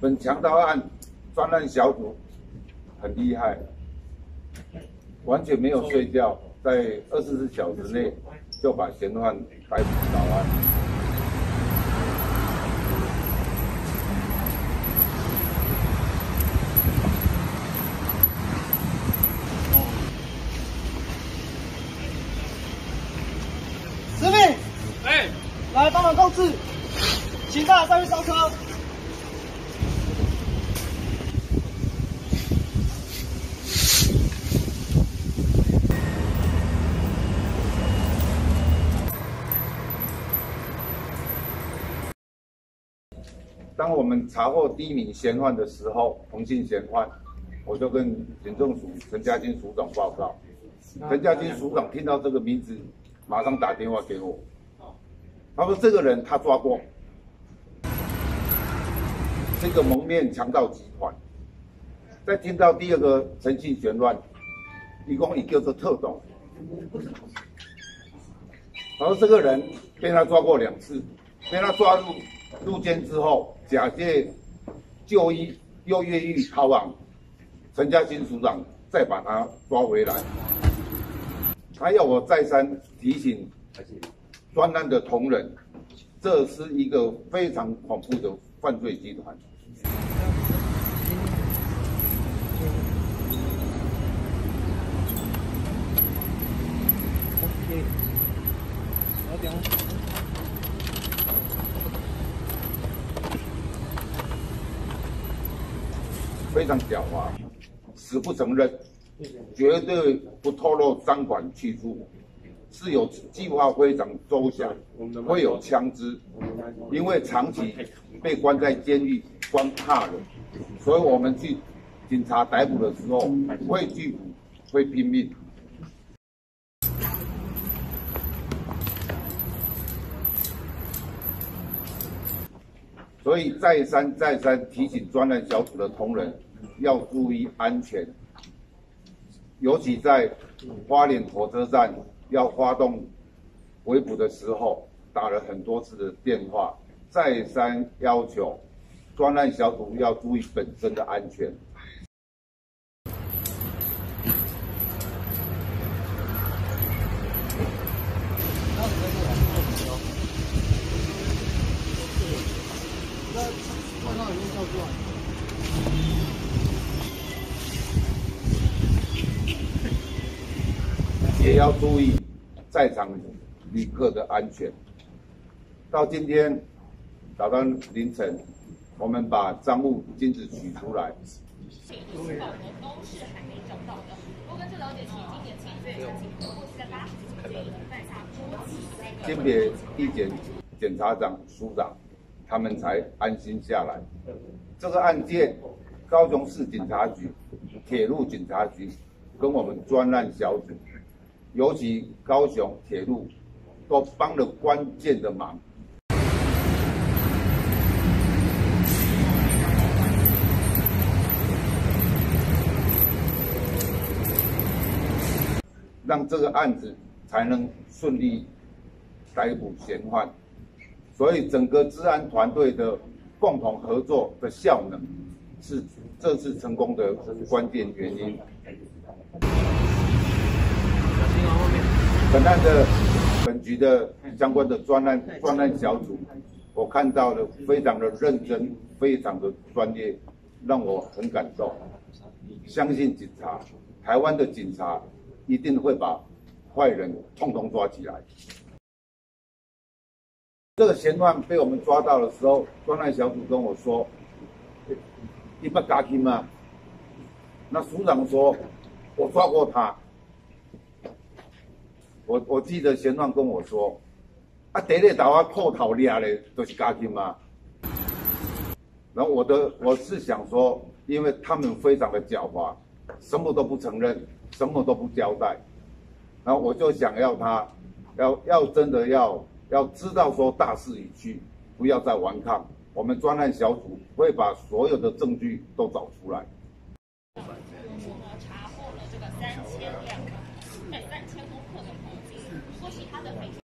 们强盗案专案小组很厉害，完全没有睡觉，在二十四小时内就把嫌犯逮捕到案。司令，哎，来帮忙控制，请大家上去上车。当我们查获第一名嫌犯的时候，同性嫌犯，我就跟警政署陈家金署长报告。陈家金署长听到这个名字，马上打电话给我，他说这个人他抓过，这个蒙面强盗集团。再听到第二个陈姓嫌犯，一共一个是特种，然后这个人被他抓过两次，被他抓入入监之后，假借就医又越狱逃亡，陈家新署长再把他抓回来，他要我再三提醒专案的同仁，这是一个非常恐怖的犯罪集团。非常狡猾，死不承认，绝对不透露赃款去处，是有计划非常周详，会有枪支，因为长期被关在监狱，关怕了，所以我们去警察逮捕的时候会拒，会拼命。所以再三再三提醒专案小组的同仁要注意安全，尤其在花莲火车站要发动围捕的时候，打了很多次的电话，再三要求专案小组要注意本身的安全。也要注意在场旅客的安全。到今天早上凌晨，我们把赃物金子取出来。保留都是还没找到的。我根据了解，今年七月申请过去的八十建议犯下多起。鉴别地检检察长、署长，他们才安心下来。这个案件，高雄市警察局、铁路警察局跟我们专案小组。尤其高雄铁路都帮了关键的忙，让这个案子才能顺利逮捕嫌犯。所以整个治安团队的共同合作的效能，是这次成功的关键原因。本案的本局的相关的专案专案小组，我看到了非常的认真，非常的专业，让我很感动。相信警察，台湾的警察一定会把坏人通通抓起来。这个嫌犯被我们抓到的时候，专案小组跟我说：“你不打听吗？”那署长说：“我抓过他。”我我记得玄奘跟我说：“啊，第日打我破头掠嘞，都是家庭嘛。”然后我的我是想说，因为他们非常的狡猾，什么都不承认，什么都不交代，然后我就想要他，要要真的要要知道说大势已去，不要再顽抗。我们专案小组会把所有的证据都找出来。查获了这个三千两，哎，三千多克的。其他的美。